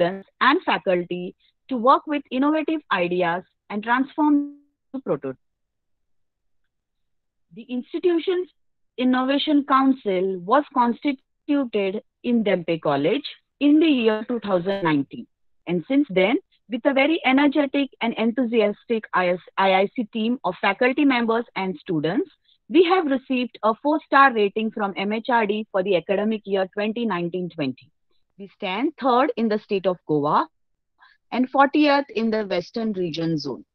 students and faculty to work with innovative ideas and transform to prototype. The institution's Innovation Council was constituted in Dhempe College in the year 2019. And since then, with a very energetic and enthusiastic IIC team of faculty members and students, we have received a four-star rating from MHRD for the academic year 2019-20. We stand third in the state of Goa and 40th in the Western region zone.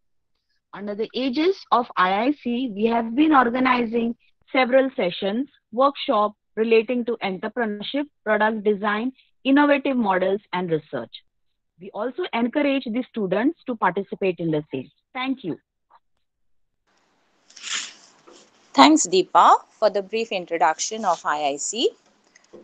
Under the aegis of IIC, we have been organizing several sessions, workshops relating to entrepreneurship, product design, innovative models, and research. We also encourage the students to participate in the same. Thank you. Thanks, Deepa, for the brief introduction of IIC.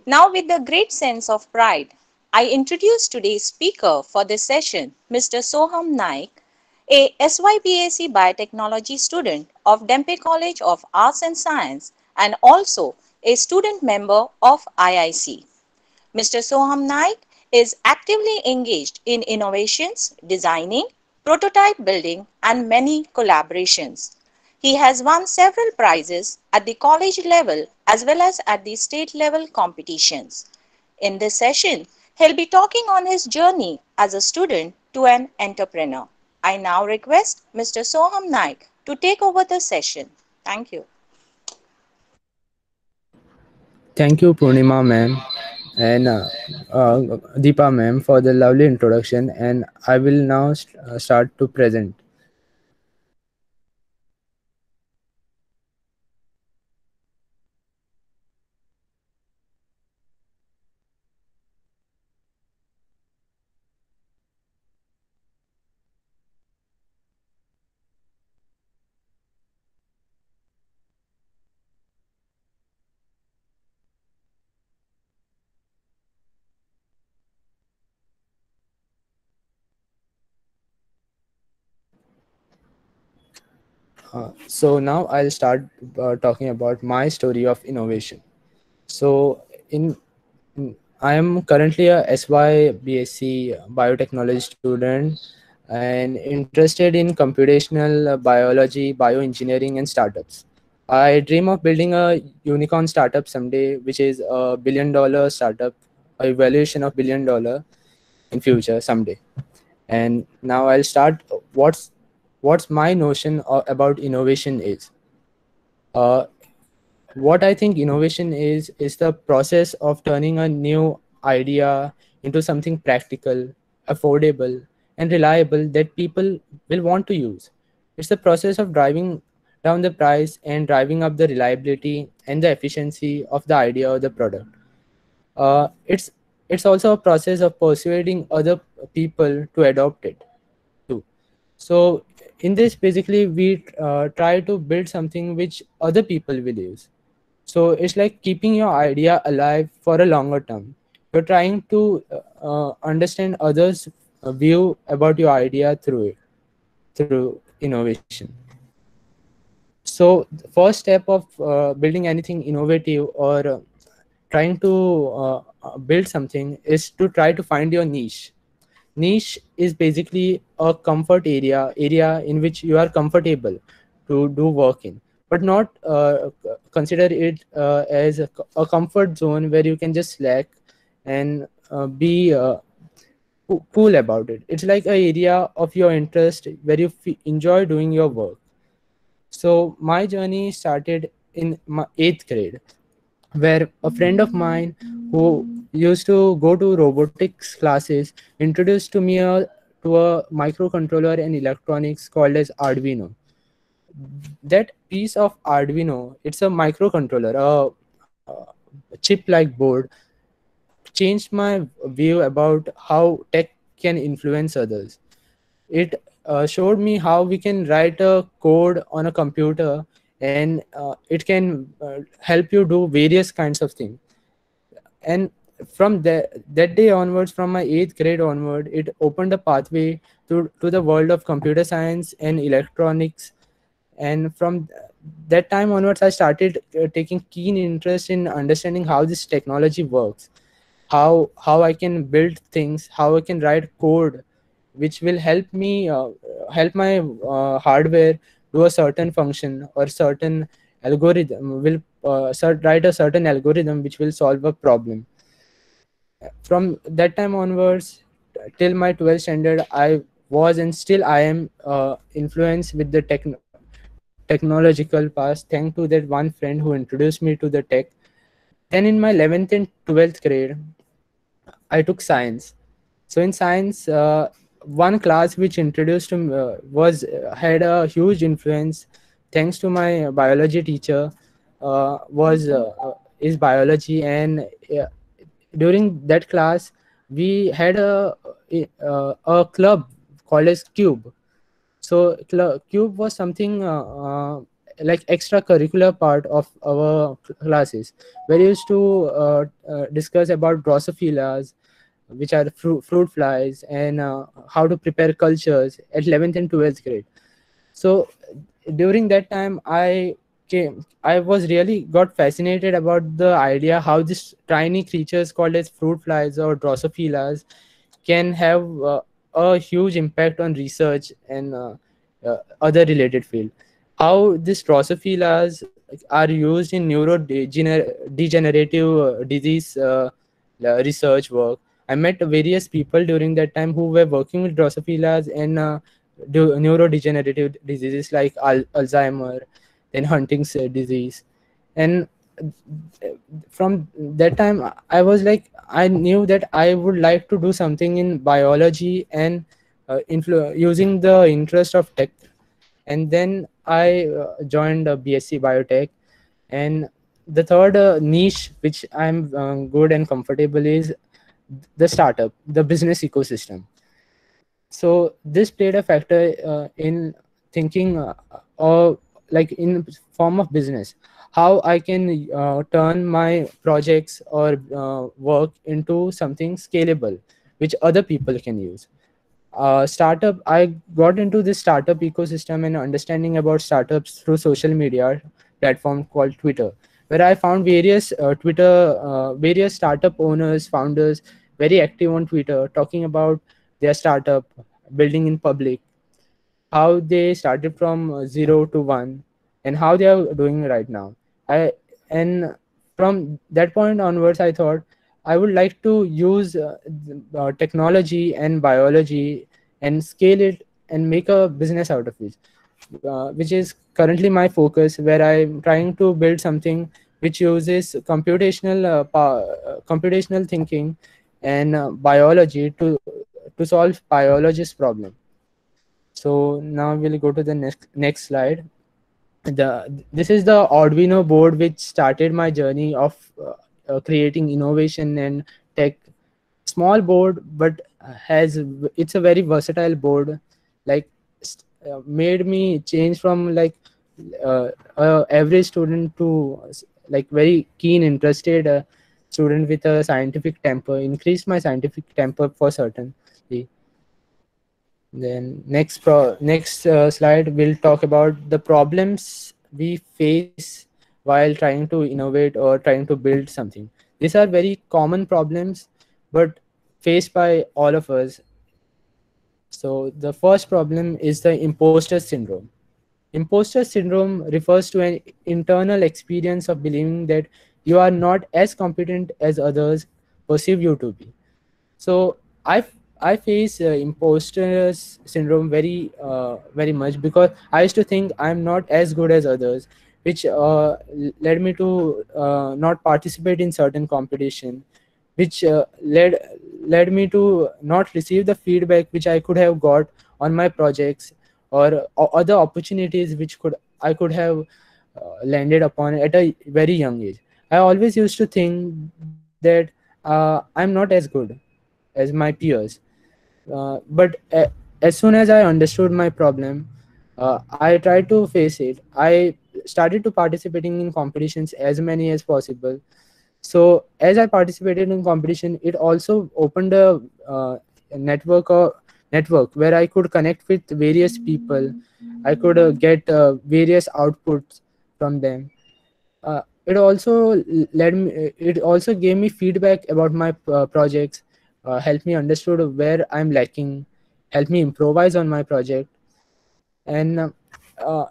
Now, with a great sense of pride, I introduce today's speaker for this session, Mr. Soham Naik, a SYBAC Biotechnology student of Dhempe College of Arts and Science and also a student member of IIC. Mr. Soham Naik is actively engaged in innovations, designing, prototype building, and many collaborations. He has won several prizes at the college level as well as at the state level competitions. In this session, he'll be talking on his journey as a student to an entrepreneur. I now request Mr. Soham Naik to take over the session. Thank you. Thank you, Purnima ma'am and uh, uh, Deepa ma'am for the lovely introduction and I will now st uh, start to present. Uh, so now I'll start uh, talking about my story of innovation. So in, in, I am currently a SY BSc biotechnology student and interested in computational biology, bioengineering, and startups. I dream of building a unicorn startup someday, which is a billion dollar startup, a valuation of billion dollar in future someday. And now I'll start what's what's my notion about innovation is. Uh, what I think innovation is is the process of turning a new idea into something practical, affordable, and reliable that people will want to use. It's the process of driving down the price and driving up the reliability and the efficiency of the idea or the product. Uh, it's it's also a process of persuading other people to adopt it too. So in this basically we uh, try to build something which other people will use so it's like keeping your idea alive for a longer term. You're trying to uh, understand others uh, view about your idea through it through innovation. So first step of uh, building anything innovative or uh, trying to uh, build something is to try to find your niche niche is basically a comfort area area in which you are comfortable to do work in. But not uh, consider it uh, as a, a, comfort zone where you can just slack and uh, be uh, cool about it. It's like a area of your interest where you enjoy doing your work. So my journey started in my eighth grade where a friend of mine who used to go to robotics classes introduced to me a, to a microcontroller and electronics called as Arduino. That piece of Arduino, it's a microcontroller, a, a chip-like board, changed my view about how tech can influence others. It uh, showed me how we can write a code on a computer and uh, it can uh, help you do various kinds of things and from that that day onwards from my eighth grade onward it opened a pathway to to the world of computer science and electronics and from that time onwards i started uh, taking keen interest in understanding how this technology works how how I can build things, how I can write code, which will help me uh, help my uh, hardware do a certain function or certain algorithm will uh, write a certain algorithm which will solve a problem. From that time onwards till my 12th standard, I was and still I am uh, influenced with the tech technological past thanks to that one friend who introduced me to the tech. Then in my 11th and 12th grade, I took science. So in science, uh, one class which introduced me uh, was uh, had a huge influence thanks to my biology teacher uh, was uh, is biology and during that class we had a uh, a club called as cube. So cube was something uh, uh, like extracurricular part of our classes. Where we used to uh, uh, discuss about drosophilas which are fruit, fruit flies and uh, how to prepare cultures at 11th and 12th grade. So during that time i came i was really got fascinated about the idea how these tiny creatures called as fruit flies or drosophilas can have uh, a huge impact on research and uh, uh, other related field. How these drosophilas are used in neurodegenerative uh, disease uh, research work. I met various people during that time who were working with drosophilas and uh, neurodegenerative diseases like Al- alzheimer then huntington's uh, disease. And uh, from that time i was like i knew that i would like to do something in biology and uh, influ- using the interest of tech. And then i uh, joined uh, bsc biotech. And the third uh, niche which i'm um, good and comfortable is the startup the business ecosystem. So this played a factor uh, in thinking uh, or like in form of business how i can uh, turn my projects or uh, work into something scalable which other people can use. Uh, startup i got into this startup ecosystem and understanding about startups through social media platform called twitter where i found various uh, twitter uh, various startup owners founders very active on twitter talking about their startup building in public how they started from zero to one and how they are doing right now. I and from that point onwards i thought i would like to use uh, uh, technology and biology and scale it and make a business out of it uh, which is currently my focus where i'm trying to build something which uses computational uh, power, uh, computational thinking and uh, biology to to solve biologist problem so now we'll go to the next next slide. The this is the arduino board which started my journey of uh, uh, creating innovation and tech. Small board but has it's a very versatile board. Like uh, made me change from like uh, uh, average student to like very keen interested uh, student with a scientific temper increased my scientific temper for certainly then next pro next uh, slide we'll talk about the problems we face while trying to innovate or trying to build something. These are very common problems but faced by all of us. So the first problem is the imposter syndrome. Imposter syndrome refers to an internal experience of believing that you are not as competent as others perceive you to be. So i i face uh, imposter syndrome very uh, very much because i used to think i'm not as good as others which uh, led me to uh, not participate in certain competition which uh, led led me to not receive the feedback which i could have got on my projects or o- other opportunities which could i could have uh, landed upon at a very young age. I always used to think that i'm not as good as my peers uh, but a as soon as i understood my problem uh, i tried to face it. I started to participating in competitions as many as possible. So as i participated in competition it also opened a uh, network or network where i could connect with various people. I could uh, get uh, various outputs from them. Uh, it also led me it also gave me feedback about my uh, projects uh, helped me understood where i'm lacking. Help me improvise on my project. And uh,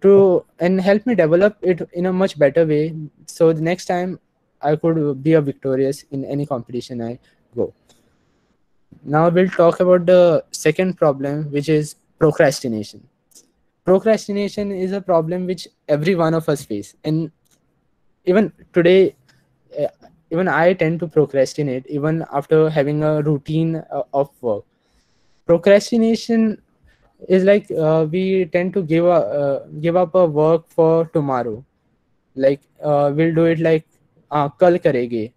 to and help me develop it in a much better way. So the next time i could be a victorious in any competition i go. Now we'll talk about the second problem which is procrastination. Procrastination is a problem which every one of us face. And even today uh, even i tend to procrastinate even after having a routine uh, of work. Procrastination is like uh, we tend to give a, uh, give up a work for tomorrow. Like uh, we'll do it like uh, kal karenge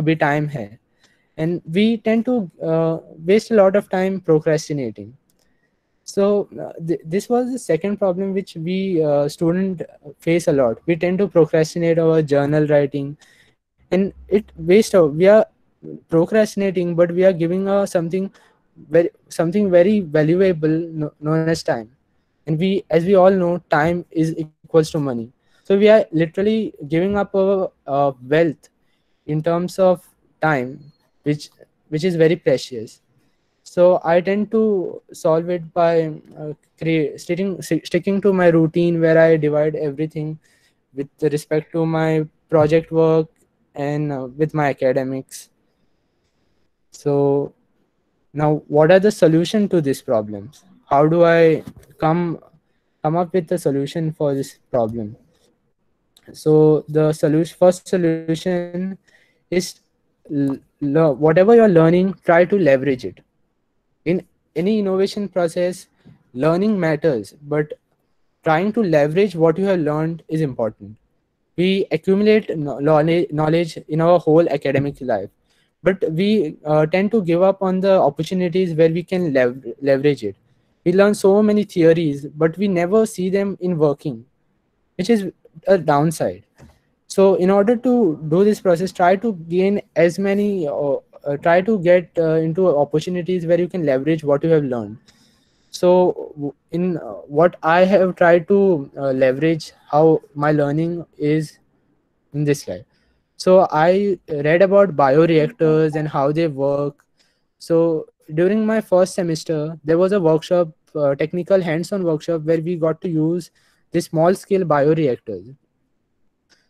abhi time hai and we tend to uh, waste a lot of time procrastinating. So uh, th- this was the second problem which we student face a lot. We tend to procrastinate our journal writing and it waste of we are procrastinating but we are giving uh, something very something very valuable no, known as time. And we as we all know time is equals to money. So we are literally giving up our uh, wealth in terms of time which which is very precious. So i tend to solve it by uh, create, sticking sticking to my routine where i divide everything with respect to my project work and uh, with my academics. So now what are the solution to these problems? How do i come come up with a solution for this problem? So the solution first solution is whatever you're learning try to leverage it. In any innovation process learning matters but trying to leverage what you have learned is important we accumulate knowledge in our whole academic life. But we uh, tend to give up on the opportunities where we can lev- leverage it. We learn so many theories but we never see them in working which is a downside. So in order to do this process try to gain as many uh, uh, try to get uh, into opportunities where you can leverage what you have learned so in uh, what i have tried to uh, leverage how my learning is in this life so i read about bioreactors and how they work. So during my first semester there was a workshop uh, technical hands-on workshop where we got to use the small scale bioreactors.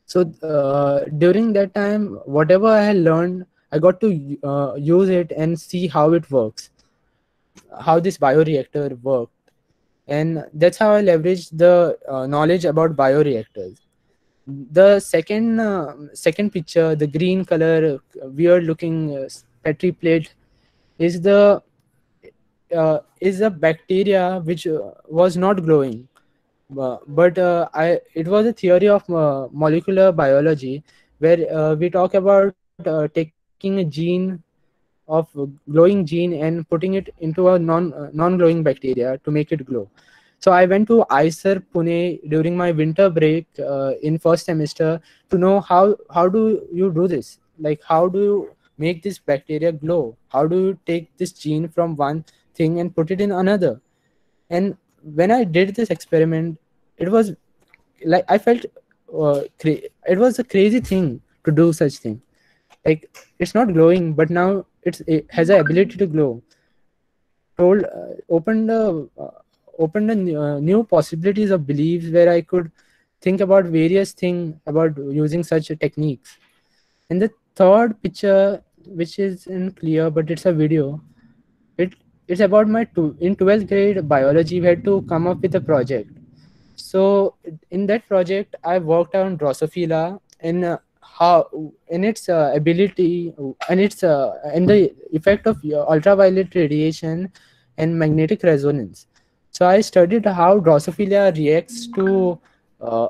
So uh, during that time whatever i learned i got to uh, use it and see how it works how this bioreactor worked. And that's how i leveraged the uh, knowledge about bioreactors. The second uh, second picture the green color weird looking uh, petri plate is the uh, is a bacteria which uh, was not glowing but uh, I it was a theory of uh, molecular biology where uh, we talk about uh, taking a gene of glowing gene and putting it into a non uh, non glowing bacteria to make it glow so i went to IISER pune during my winter break uh, in first semester to know how how do you do this? Like how do you make this bacteria glow how do you take this gene from one thing and put it in another? And when I did this experiment, it was like I felt uh, it was a crazy thing to do such thing. Like it's not glowing, but now it's it has the ability to glow. Told uh, opened a uh, opened a uh, new possibilities of beliefs where I could think about various things about using such techniques. And the third picture, which is in clear, but it's a video. It it's about my two in 12th grade biology we had to come up with a project so in that project i worked on drosophila and uh, how in its uh, ability and its uh, and the effect of ultraviolet radiation and magnetic resonance. So i studied how drosophila reacts to uh,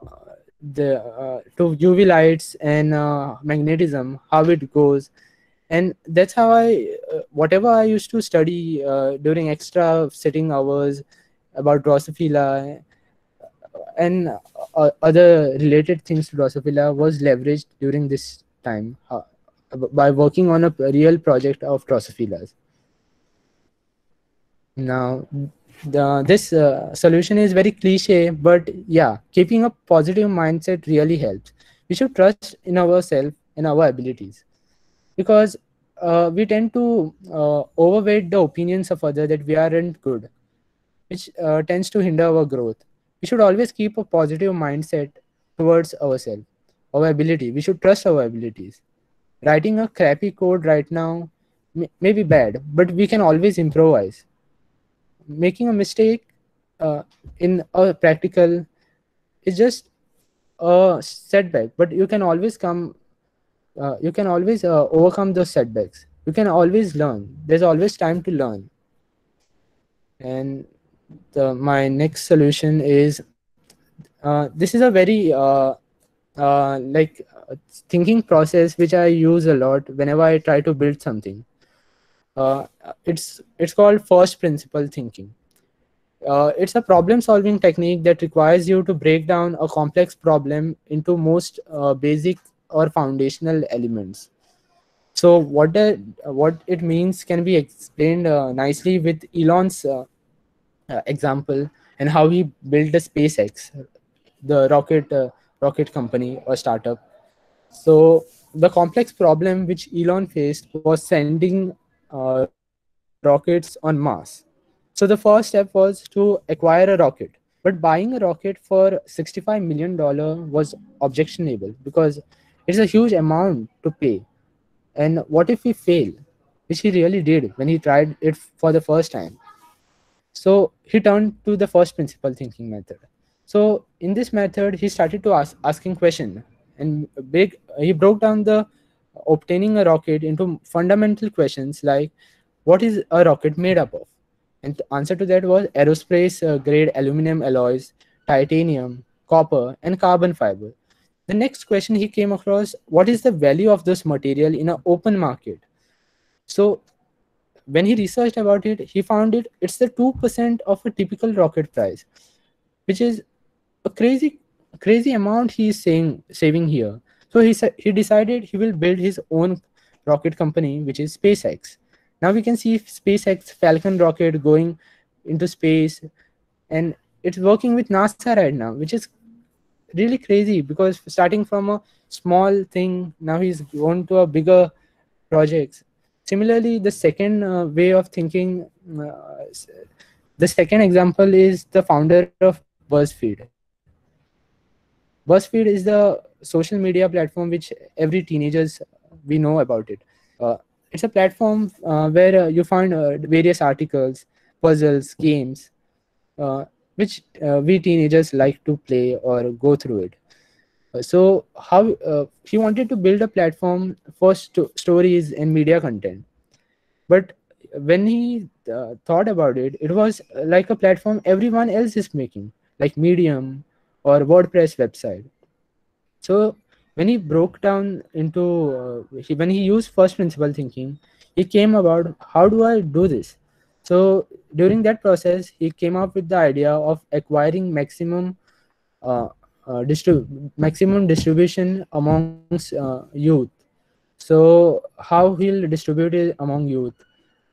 the uh, to uv lights and uh, magnetism how it goes. And that's how i uh, whatever i used to study uh, during extra sitting hours about drosophila and uh, other related things to drosophila was leveraged during this time uh, by working on a real project of drosophilas now the, this uh, solution is very cliche but yeah keeping a positive mindset really helps. We should trust in ourselves and our abilities. Because uh, we tend to uh, overweight the opinions of others that we aren't good which uh, tends to hinder our growth we should always keep a positive mindset towards ourselves our ability. We should trust our abilities. Writing a crappy code right now may, may be bad but we can always improvise. Making a mistake uh, in a practical is just a setback but you can always come uh, you can always uh, overcome those setbacks. You can always learn. There's always time to learn. And the, my next solution is uh, this is a very uh, uh, like thinking process which i use a lot whenever i try to build something. Uh, it's it's called first principle thinking. Uh, it's a problem solving technique that requires you to break down a complex problem into most uh, basic or foundational elements. So what the what it means can be explained nicely with elon's example and how he built the spacex the rocket uh, rocket company or startup. So the complex problem which elon faced was sending uh, rockets on mars. So the first step was to acquire a rocket. But buying a rocket for 65 million dollar was objectionable because it's a huge amount to pay. And what if we fail which he really did when he tried it for the first time so he turned to the first principle thinking method. So in this method he started to ask asking question and big he broke down the obtaining a rocket into fundamental questions like what is a rocket made up of? And the answer to that was aerospace uh, grade aluminum alloys titanium copper and carbon fiber. The next question he came across what is the value of this material in an open market? So when he researched about it he found it it's the 2% of a typical rocket price which is a crazy crazy amount he is saying saving here. So he said he decided he will build his own rocket company which is spacex. Now we can see spacex falcon rocket going into space and it's working with nasa right now which is really crazy because starting from a small thing now he's gone to a bigger projects similarly the second uh, way of thinking uh, the second example is the founder of buzzfeed. Buzzfeed is the social media platform which every teenagers we know about it. Uh, it's a platform uh, where uh, you find uh, various articles puzzles games uh, which uh, we teenagers like to play or go through it. Uh, so how uh, he wanted to build a platform for sto- stories and media content. But when he uh, thought about it it was uh, like a platform everyone else is making like medium or wordpress website. So when he broke down into uh, he, when he used first principle thinking he came about how do i do this? So during that process he came up with the idea of acquiring maximum uh, distrib- maximum distribution amongst uh, youth. So how he'll distribute it among youth?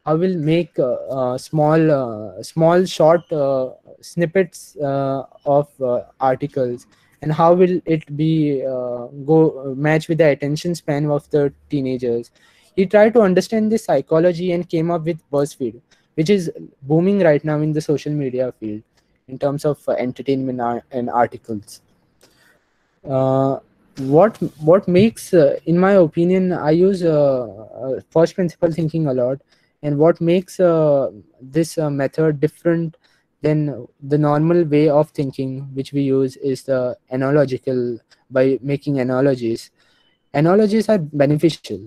How will make uh, uh, small uh, small short uh, snippets uh, of uh, articles? And how will it be uh, go match with the attention span of the teenagers? He tried to understand the psychology and came up with buzzfeed which is booming right now in the social media field in terms of uh, entertainment and articles. uh, what what makes uh, in my opinion i use uh, uh, first principle thinking a lot. And what makes uh, this uh, method different than the normal way of thinking which we use is the analogical by making analogies. Analogies are beneficial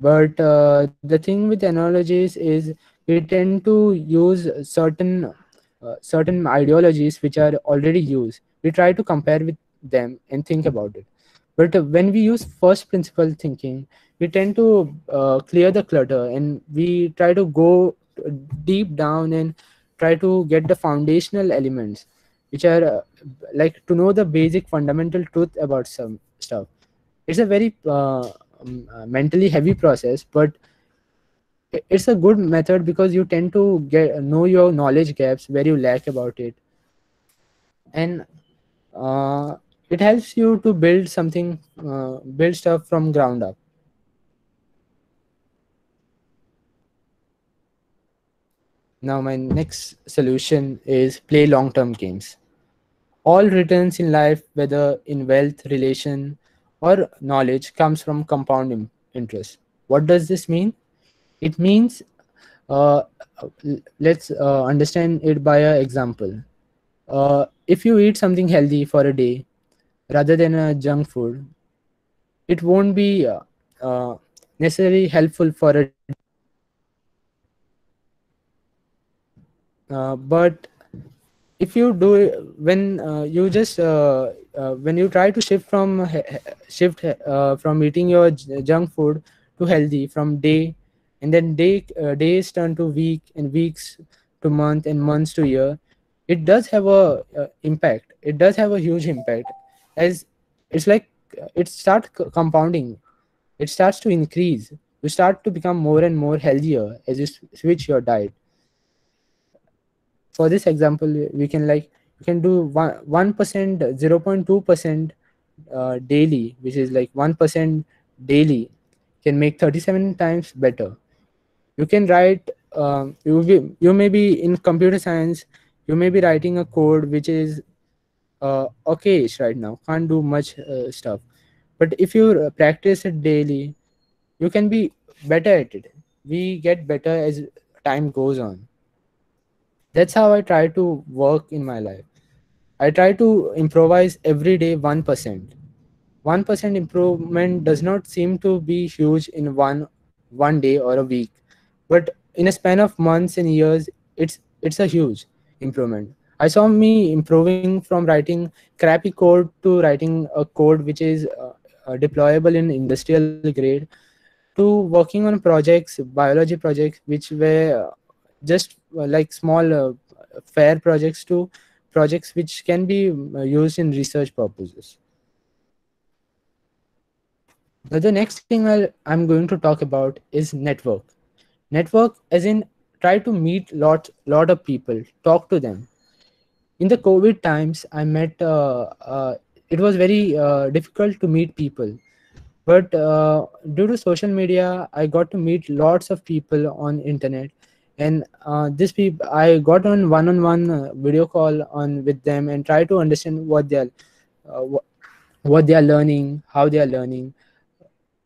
but uh, the thing with analogies is we tend to use certain uh, certain ideologies which are already used. We try to compare with them and think about it. But when we use first principle thinking we tend to uh, clear the clutter and we try to go deep down and try to get the foundational elements which are uh, like to know the basic fundamental truth about some stuff. It's a very uh, um, uh, mentally heavy process but it's a good method because you tend to get know your knowledge gaps where you lack about it. And uh, it helps you to build something uh, build stuff from ground up. Now my next solution is play long term games. All returns in life whether in wealth relation or knowledge comes from compound in- interest. What does this mean? It means uh, let's uh, understand it by an example. Uh, if you eat something healthy for a day rather than a junk food it won't be uh, uh, necessarily helpful for a uh, but if you do when uh, you just uh, uh, when you try to shift from shift from eating your junk food to healthy from day and then day days turn to week and weeks to month and months to year it does have a impact. It does have a huge impact as it's like it starts compounding. It starts to increase. You start to become more and more healthier as you switch your diet. For this example we can like you can do one one percent zero point two percent uh, daily which is like one percent daily can make 37 times better. You can write um, you be, you may be in computer science you may be writing a code which is uh, okay right now. Can't do much uh, stuff. But if you uh, practice it daily you can be better at it. We get better as time goes on. That's how i try to work in my life. I try to improvise every day 1% 1% improvement does not seem to be huge in one one day or a week. But in a span of months and years it's it's a huge improvement i saw me improving from writing crappy code to writing a code which is uh, uh, deployable in industrial grade to working on projects biology projects which were uh, just uh, like small uh, fair projects to projects which can be used in research purposes. Now the next thing I'll, i'm going to talk about is network. Network as in try to meet lot lot of people talk to them in the covid times i met uh, uh, it was very uh, difficult to meet people. But due to social media i got to meet lots of people on internet. And uh, this people i got on one-on-one video call on with them and try to understand what they are uh, wh- what they are learning how they are learning.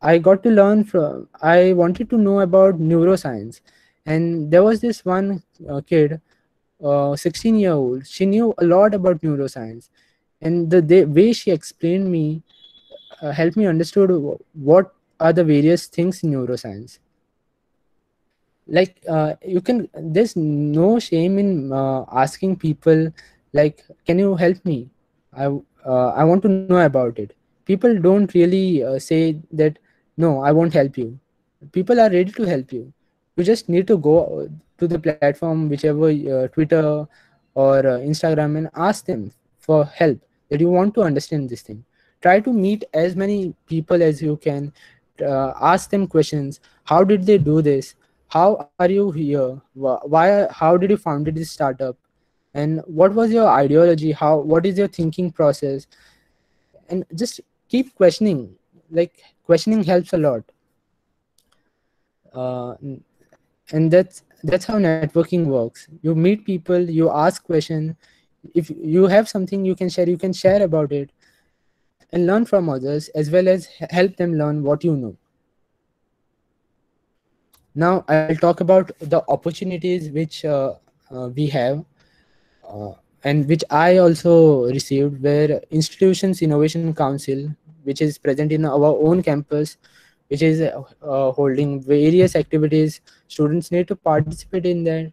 I got to learn from, I wanted to know about neuroscience. And there was this one kid, uh, 16 year old, she knew a lot about neuroscience. And the, way she explained me uh, helped me understood what are the various things in neuroscience. Like uh, you can, there's no shame in uh, asking people, like, can you help me? I, uh, I want to know about it. People don't really uh, say that no i won't help you people are ready to help you you just need to go to the platform whichever uh, twitter or uh, instagram and ask them for help that you want to understand this thing. Try to meet as many people as you can uh, ask them questions. How did they do this? How are you here? Why how did you founded this startup? And what was your ideology? How what is your thinking process? And just keep questioning. Like questioning helps a lot. Uh, and that's that's how networking works. You meet people you ask question. If you have something you can share you can share about it and learn from others as well as help them learn what you know. Now i'll talk about the opportunities which uh, uh, we have uh, and which i also received where institutions innovation council which is present in our own campus which is uh, holding various activities students need to participate in that.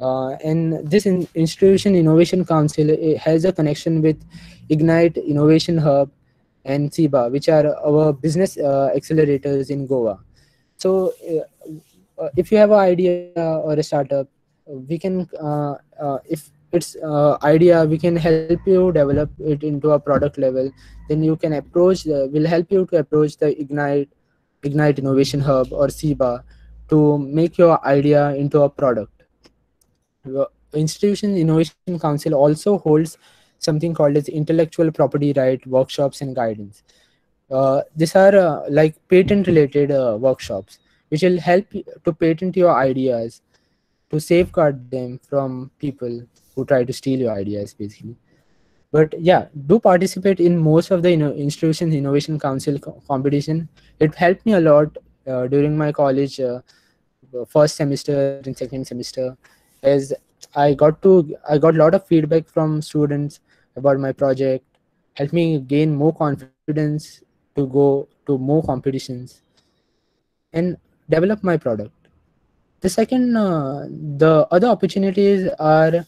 Uh, and this in- institution innovation council has a connection with ignite innovation hub and CIBA which are our business uh, accelerators in goa. So uh, uh, if you have an idea or a startup we can uh, uh, if it's idea we can help you develop it into a product level. Then you can approach the, will help you to approach the ignite ignite innovation hub or CIBA to make your idea into a product. The institution innovation council also holds something called as intellectual property right workshops and guidance. Uh, these are uh, like patent related uh, workshops which will help to patent your ideas to safeguard them from people who try to steal your ideas basically. But yeah do participate in most of the you know, institutions innovation council co- competition. It helped me a lot uh, during my college uh, first semester and second semester as i got to i got a lot of feedback from students about my project helped me gain more confidence to go to more competitions and develop my product. The second uh, the other opportunities are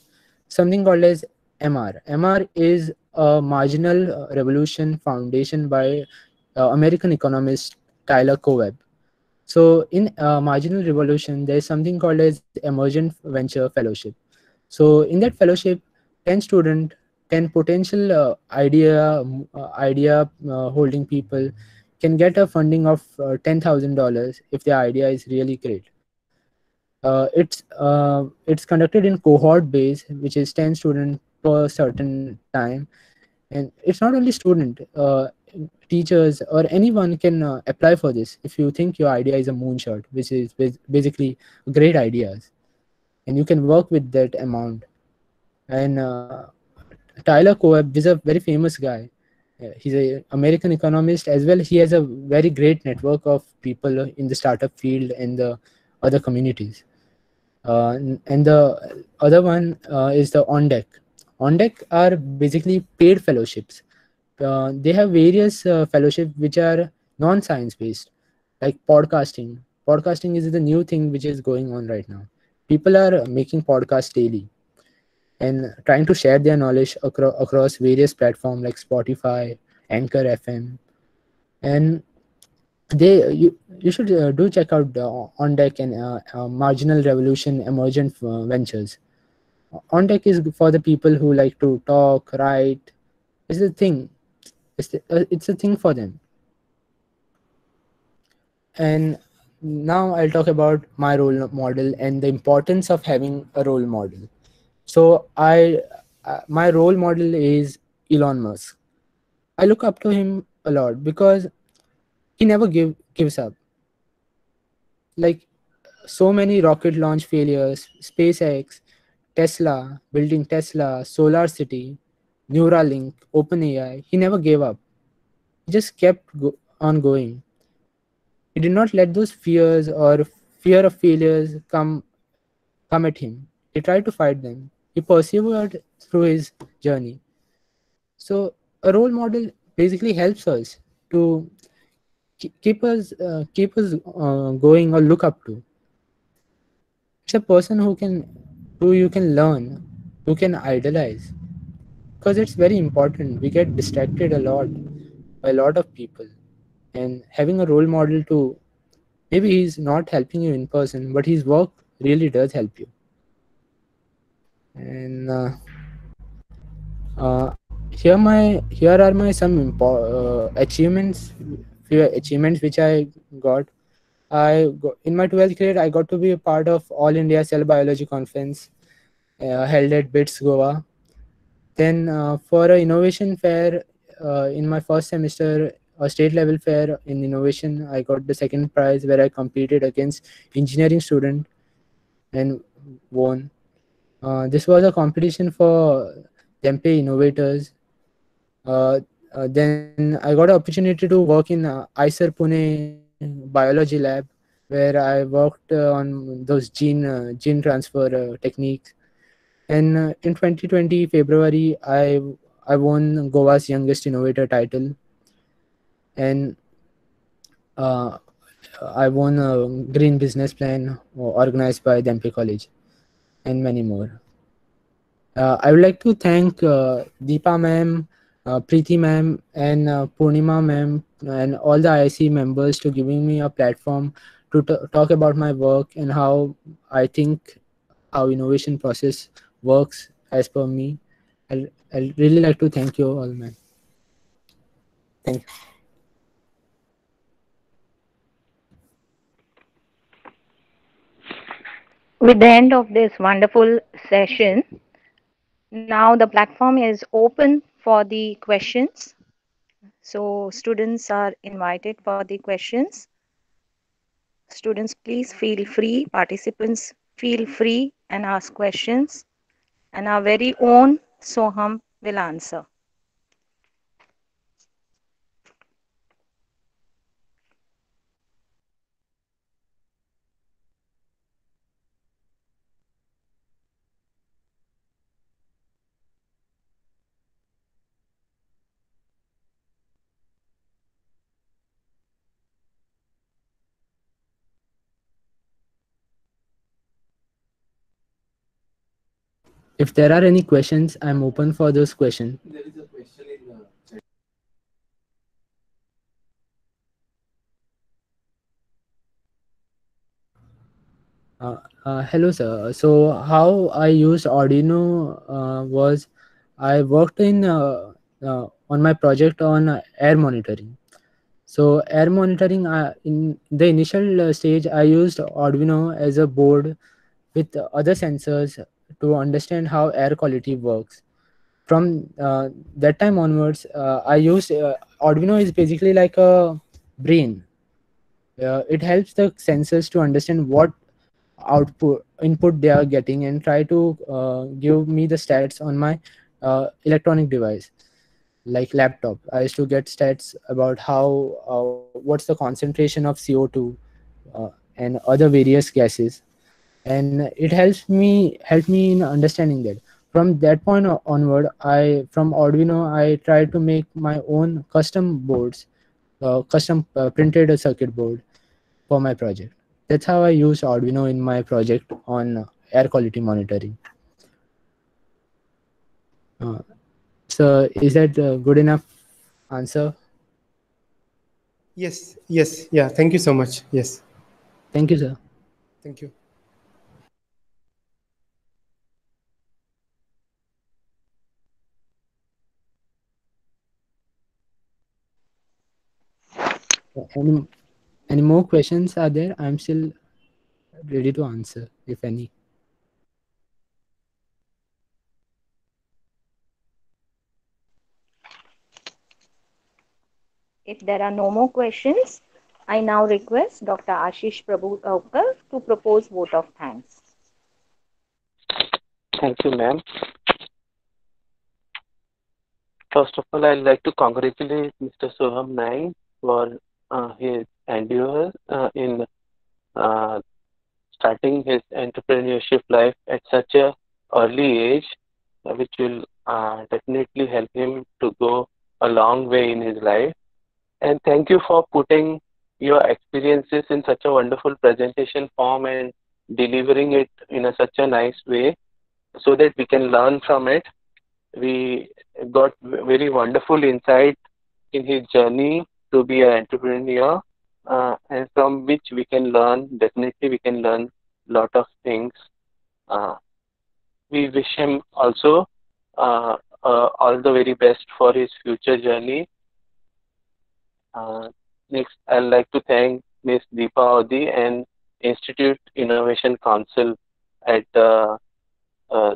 something called as mr mr is a marginal uh, revolution foundation by uh, american economist tyler cowen so in uh, marginal revolution there is something called as emergent venture fellowship. So in that fellowship 10 student 10 potential uh, idea uh, idea uh, holding people can get a funding of uh, $10000 if their idea is really great. Uh, it's it's conducted in cohort base which is 10 students per certain time. And it's not only student teachers or anyone can uh, apply for this if you think your idea is a moonshot which is basically great ideas. And you can work with that amount. And uh, tyler cowen is a very famous guy. He's an american economist as well. He has a very great network of people in the startup field and the other communities. Uh, and the other one uh, is the on deck on deck are basically paid fellowships uh, they have various uh, fellowships which are non-science based like podcasting. Podcasting is the new thing which is going on right now. People are making podcasts daily and trying to share their knowledge acro- across various platforms like spotify anchor fm and they you, you should uh, do check out uh, on deck and uh, marginal revolution emergent ventures. On deck is for the people who like to talk write. Is the thing it's uh, it's a thing for them. And now i'll talk about my role model and the importance of having a role model. So i uh, my role model is elon musk. I look up to him a lot because he never give gives up. Like so many rocket launch failures spacex tesla building tesla solar city neuralink openai he never gave up. He just kept go- on going. He did not let those fears or fear of failures come come at him. He tried to fight them. He persevered through his journey. So a role model basically helps us to keep us uh, keep us uh, going or look up to. It's a person who can who you can learn who can idolize because it's very important. We get distracted a lot by a lot of people. And having a role model to maybe he's not helping you in person but his work really does help you. And uh, uh, here my here are my some impo- uh, achievements few achievements which i got. I got, in my 12th grade i got to be a part of all india cell biology conference uh, held at bits goa then uh, for an innovation fair uh, in my first semester a state level fair in innovation i got the second prize where i competed against engineering student and won uh, this was a competition for Dhempe innovators. Uh, then I got an opportunity to work in uh, IISER Pune biology lab, where I worked uh, on those gene uh, gene transfer techniques. And uh, in 2020 February, I I won Goa's youngest innovator title, and uh, I won a green business plan organized by Dhempe College, and many more. Uh, I would like to thank uh, Deepa ma'am, uh, Preeti ma'am, and uh, Purnima ma'am, and all the IIC members to giving me a platform to talk about my work and how I think how innovation process works as per me. I'll, I'll really like to thank you all, man. Thank you. With the end of this wonderful session, Now the platform is open for the questions. So students are invited for the questions. Students, please feel free. Participants, feel free and ask questions. And our very own Soham will answer. If there are any questions, I'm open for those questions. There is a question in the chat. Uh, uh, hello, sir. So how I used Arduino uh, was I worked in uh, uh, on my project on uh, air monitoring. So air monitoring uh, in the initial uh, stage, I used Arduino as a board with other sensors to understand how air quality works. From uh, that time onwards, uh, I used uh, Arduino is basically like a brain. Uh, it helps the sensors to understand what output input they are getting and try to uh, give me the stats on my electronic device like laptop i used to get stats about how uh, what's the concentration of co2 uh, and other various gases and it helps me help me in understanding that from that point onward i from arduino i tried to make my own custom boards uh, custom uh, printed circuit board for my project that's how I use Arduino in my project on air quality monitoring. Uh, so is that a good enough answer? Yes, yes, yeah. Thank you so much. Yes, Thank you, sir. thank you. Any, any more questions are there? I'm still ready to answer if any. If there are no more questions, I now request Dr. Ashish Prabhu to propose vote of thanks. Thank you, ma'am. First of all, I'd like to congratulate Mr. Soham Naik for his endeavor uh, in uh, starting his entrepreneurship life at such a early age, uh, which will uh, definitely help him to go a long way in his life. And thank you for putting your experiences in such a wonderful presentation form and delivering it in a, such a nice way so that we can learn from it. We got very wonderful insight in his journey to be an entrepreneur, uh, and from which we can learn. Definitely, we can learn a lot of things. Uh, we wish him also uh, uh, all the very best for his future journey. Uh, next, I'd like to thank Ms. Deepa Audi and Institute Innovation Council at uh, uh,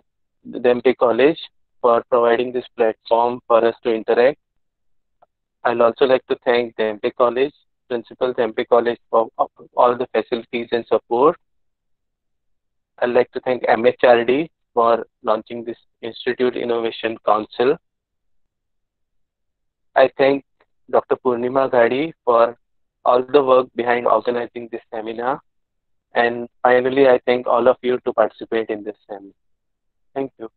Dhempe College for providing this platform for us to interact. I'd also like to thank Dhempe College, Principal Dhempe College for all the facilities and support. I'd like to thank MHRD for launching this Institute Innovation Council. I thank Dr. Purnima Gadi for all the work behind organizing this seminar. And finally, I thank all of you to participate in this seminar. Thank you.